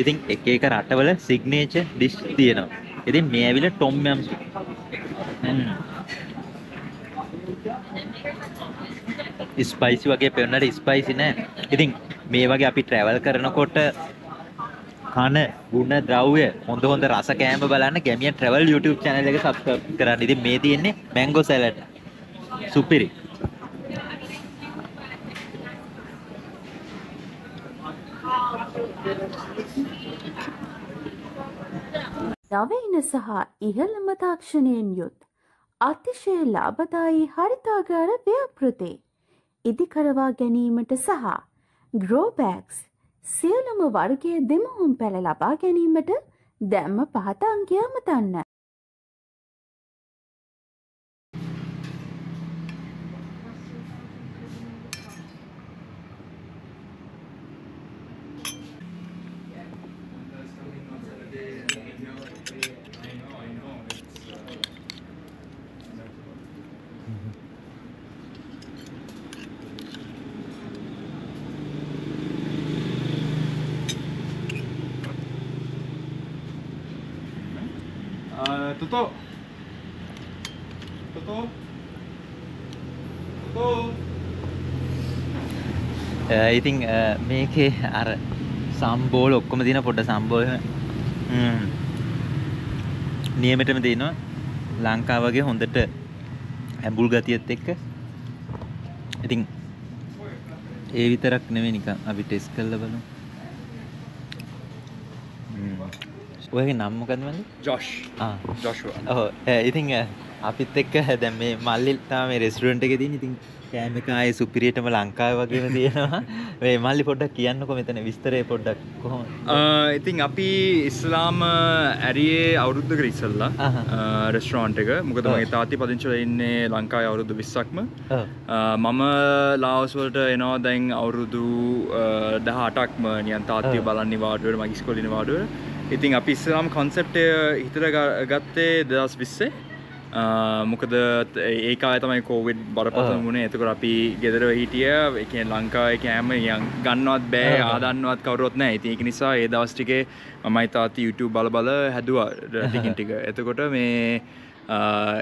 ඉතින් එක එක රටවල සිග්නේචර් ඩිෂ් තියෙනවා. ඉතින් මේ ඇවිල්ලා ටොම් යම් සුප්. ස්පයිසි වගේ පෙවුනට ස්පයිසි නෑ. ඉතින් මේ වගේ අපි ට්‍රැවල් කරනකොට කන ගුණ ද්‍රව්‍ය හොඳ හොඳ රස කෑම බලන්න ගැමියන් ට්‍රැවල් YouTube channel එක subscribe කරන්න. ඉතින් මේ තියෙන්නේ mango salad. සුපිරි. නවීන සහ ඉහළම තාක්ෂණයෙන් යුත් අතිශය ලාභදායී හරිතාගාර ව්‍යාපෘති ඉදිකරවා ගැනීමට සහ ග්‍රෝබෑක්ස් සියලුම වර්ගයේ දෙමහුම් පැළ ලබා ගැනීමට දැම්ම පහත අංකය අමතන්න. Uh, Toto. Toto. Toto. ඉතින් මේකේ අර සම්බෝල ඔක්කොම තින පොඩ සම්බෝල නියමටම තියෙනවා ලංකා වගේ හොඳට ඇඹුල් ගතියත් එක්ක ඉතින් ඒ විතරක් නෙවෙයි නිකන් අපි ටෙස් කරලා බලමු ඔයගේ නම මොකක්ද මන්ද Josh. ආ Joshua. ඔව් ඈ, ඉතින් ඈ, අපිත් එක්ක දැන් මේ මල්ලි තමයි මේ රෙස්ටුරන්ට් එකේ තියෙන ඉතින් කෑම එක ආයේ සුපිරියටම ලංකාවේ වගේම තියෙනවා මේ මල්ලි පොඩ්ඩක් කියන්නකෝ මෙතන විස්තරය පොඩ්ඩක් කොහොමද Uh, ඉතින් අපි ඉස්ලාම ඇරියේ අවුරුද්ධක ඉස්සල්ලා. රෙස්ටරෝන්ට් එක මොකද. මගේ තාති පදිංචල ඉන්නේ ලංකායි අවුරුදු විස්සක්ම ඔව් මම ලාවස්වලට එනවා දැන් අවුරුදු දහ අටක්ම නියන් තාත්තිය. බලන්නේ වාඩුවට මගිස් කොලින වාඩුව ඉතින් අපි ඉස්ලාම් කොන්සෙප්ටය හිතර ගත්තේ දෙදස් විස්සේ. මොකද ඒකාය තමයි කෝවිඩ් ඔව්. මුණේ එතකොට අපි ගෙදර හිටිය එක ලංකාව කෑම ගන්නවත් බෑ. ආදන්නවත් කවරොත් නෑ. ඉතින් ඒක නිසා ඒ දවස් ටිකේ මමයි තාත්ති YouTube බල බල හැදුවා ටිකින් ටික. එතකොට මේ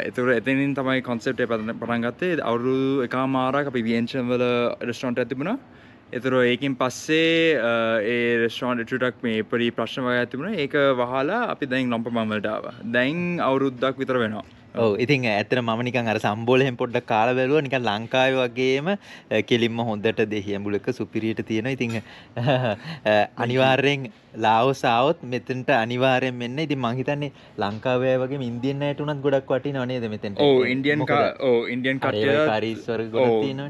එතුර එතනින් තමයි කොන්සෙප්ටේ පටන් ගත්තේ. අවුරු එකා මාරක් අපි වියංචන්වල රෙස්ටෝන්ට ඇතිබුණා එතුර ඒකින් පස්සේ අ, ඒ රෙස්ටෝන් ටක් මේ පරි ප්‍රශ්න වය ඇතිබුණ ඒක වහලා අපි දැන් ලොම්ප මමලටාව දැන් අවුරුද්දක් විතර වෙනවා. ඔව් ඉතින් ඇත්තට මම නිකන් අර සම්බෝලයෙන් පොඩ්ඩක් කාලා බැලුවා. නිකන් ලංකාවේ වගේම කෙලින්ම හොඳට දෙහි ඇඹුලක සුපිරියට තියෙනවා. ඉතින් අ, අනිවාර්යෙන් ලාෝස් ආවොත් මෙතනට අනිවාර්යෙන් මෙන්න. ඉතින් මං හිතන්නේ ලංකාවේ වගේ ඉන්දියන් අයට උනත් ගොඩක් වටිනව නේද මෙතනට? ඕ ඉන්ඩියන් ඕ ඉන්ඩියන්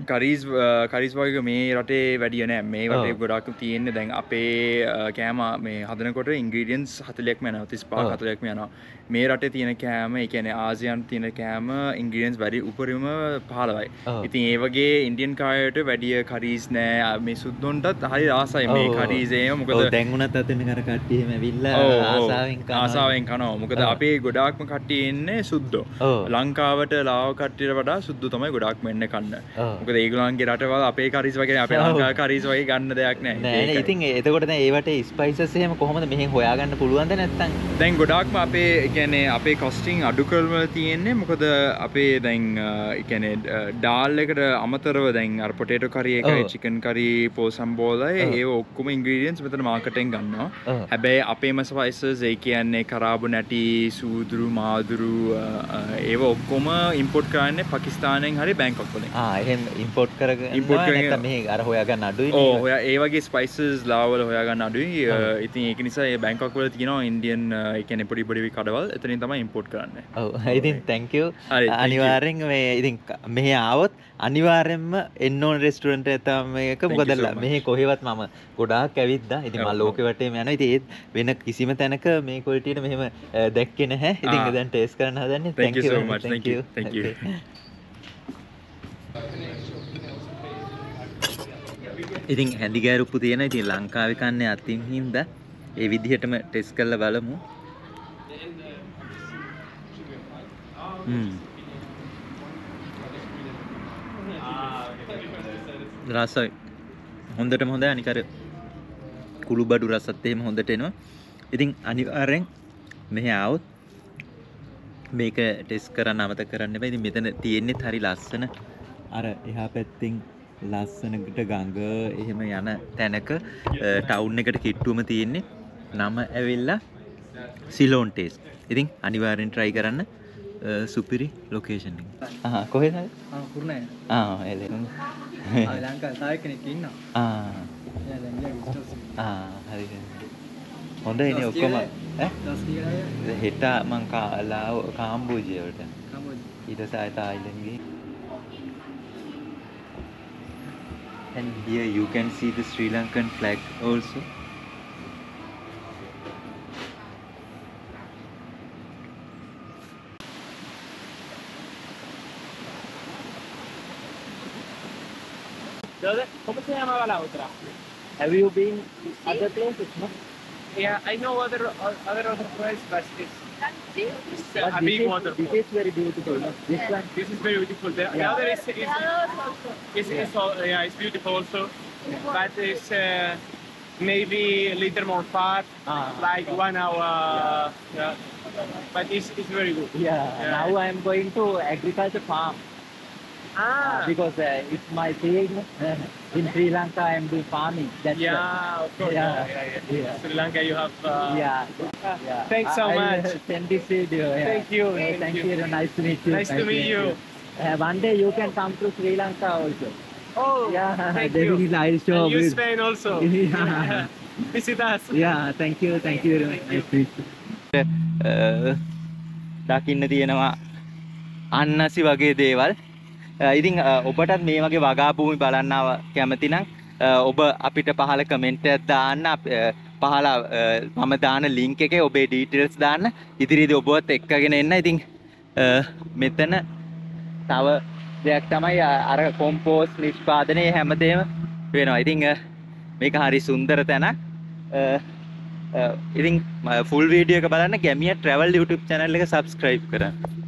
කරීස්. කරීස් වගේ මේ රටේ වැඩිය නෑ. මේ වටේ. ගොඩක් තියෙන්නේ දැන් අපේ කෑම මේ හදනකොට ඉංග්‍රීඩියන්ස් හතලෙක්ම යනවා. තිස් පා ඔව්. හතලෙක්ම යනවා. මේ රටේ තියෙන කෑම ඒ කියන්නේ ආසියන් තියෙන කෑම ඉංග්‍රීඩියන්ස් වැඩි උපරිම පහළවයි ඔව්. ඉතින් ඒ වගේ ඉන්ඩියන් කායට වැඩිය කරීස් නෑ මේ සුද්දොන්ටත් හරි ආසයි මේ. කරීසේම මොකද ඔව් දැන් උනත් අතන කර කට්ටියම ඔව්. ආසාවෙන් කනවා මොකද. අපේ ගොඩාක්ම කට්ටිය එන්නේ සුද්දෝ. ලංකාවට ලාව කට්ටියට වඩා සුද්දු තමයි ගොඩක් මෙන්න කන්න. මොකද ඒගුලන්ගේ රටවල් අපේ කරිස් වගේ අපේ. ලංකා කරිස් වගේ ගන්න දෙයක් නෑ ඉතින් එතකොට ඒවට ස්පයිසස් එහෙම කොහොමද මෙහෙන් හොයාගන්න පුළුවන්ද නැත්තම් දැන් ගොඩක්ම අපේ එකනේ අපේ කොස්ටිං අඩු කරම තියෙන්නේ මොකද අපේ දැන් එකන ඩාල් එකට අමතරව දැන් අර පොටේට කරිය ඔව්. චිකන් කරී පෝ සම්බෝලයි ඔව්. ඒ ඔක්කොම ඉංග්‍රීඩියන්ස් මෙතන මාකටෙන් ගන්නවා. හැබැයි අපේම ස්පයිසස් ඒ කියන්නේ කරාබු නැටි සූදුරු මාදුරු ඒව ඔක්කොම ඉම්පොට් කරන්නේ පකිස්ානයෙන් හරි බැංකොක් වලින් ආ එහෙම ඉම්පෝට් කරගෙන- නැත්තම් මෙහෙ අර හොයාගන්න අඩුයි ඕ හොය ඒ වගේ ස්පයිසස් ලාවල හොයාගන්න අඩුයි. ඉතින් ඒක නිසා ඒ බැංකොක් වල තියෙනවා ඉන්දියන් එකන පොඩි පොඩි කඩවල් එතනින් තමයි ඉම්පෝට් කරන්න ඔව් ඉතින් you. අනිවාර්යෙන් මේ ඉතින් මෙහෙ ආවොත් අනිවාර්යෙන්ම එන්න ඕන රෙස්ටුරන්ට් තමයි එක Thank you මොකද so much. මෙහෙ කොහෙවත් මම ගොඩාක් ඇවිද්දා ඉතින් ඔව්, මම ඔව්. ලෝකෙ වටේම යනවා ඉතින් ඒත් වෙන කිසිම තැනක මේ ක්වොලිටියට මෙහෙම අ, දැක්කේ නැහැ ඉතින්. දැන් ටේස්ට් කරන්න හදන්නේ Thank you so very much. Thank you. Thank you. Okay. ඉතින් හැඳිගෑරුප්පු තියෙන ඉතින් ලංකාවේ කන්නේ අතින් හින්දා ඒ විදිහටම ටෙස්ට් කරලා බලමු රසයි. හොඳටම හොඳ අනිකර කුළු බඩු රසත් එහෙම හොඳට එනවා. ඉතින් අනිවාර්යෙන් මෙහ આવුත් මේක ටෙස් කරන්න අමතක කරන්න එපා. ඉතින් මෙතන තියෙන්නේ හරි ලස්සන අර එහා පැත්තෙන් ලස්සනකට ගඟ එහෙම යන තැනක ටවුන් එකට කිට්ටුවම තියෙන්නේ. නම ඇවිල්ලා සිලෝන් ටේස්. ඉතින් අනිවාර්යෙන් try කරන්න සුපිරි ලොකේෂන් එක. ආ කොහෙද? පුරණය ආ එලේ. ලංකා තාය කෙනෙක් ඉන්න ආ. ආ හරි. හොඳයි නේ ඔක්කොම. ඈ? හෙට මං කාලා කාම්බෝජය වලට. ඊට පස්සේ ආයෙත් ආයිලන්ඩ් ගිහින් and here you can see the Sri Lankan flag also Brother, ¿cómo se llamaba la otra? Have you been other places, no? Yeah, I know other other other place, but it's, it's But a this big is, water. This is very beautiful. No? This one, This is very beautiful. The, the other is is, is, is all, yeah, it's beautiful also, but it's uh, maybe a little more far, Ah. like one hour. Yeah, but it's, it's very good. yeah, Yeah. Now I am going to agriculture farm Ah, because uh, it's my field. no? In Sri Lanka, I am doing farming. That's yeah, of course. Yeah. Yeah, yeah, yeah. Yeah. Sri Lanka, you have. Uh, Yeah. yeah. Thanks so I- much. uh, Send this video. Yeah. Thank you, Uh, thank thank you. you. Nice to meet you. Nice to meet you. Uh, one day you can come to Sri Lanka also. Oh, Yeah, thank definitely you. I'll show And you with- Spain also. Yeah. Visit us. Yeah, thank you, thank you very much. Nice to meet you. අ, දකින්න තියෙනවා අන්නසි වගේ දේවල් ඉතින් අ, ඔබටත් මේ වගේ වගාභූමි බලන්නාව කැමතිනම් අ, ඔබ අපිට පහල කමෙන්ට් එකක් දාන්න අප- අ, පහල අ, මම දාන ලින්ක් එකේ ඔබේ ඩීටේල්ස් දාන්න. ඉදිරියේදී ඔබවත් එක්කගෙන එන්න. ඉතින් අ, මෙතන තව දෙයක් තමයි අ- අර කොම්පෝස් නිෂ්පාදනය හැමදේම වෙනවා. ඉතින් අ, මේක හරි සුන්දර තැනක්. අ, අ, ඉතින් ෆුල් වීඩියෝ එක බලන්න. ගැමිය ට්‍රැවල් YouTube channel එක subscribe කරන්න.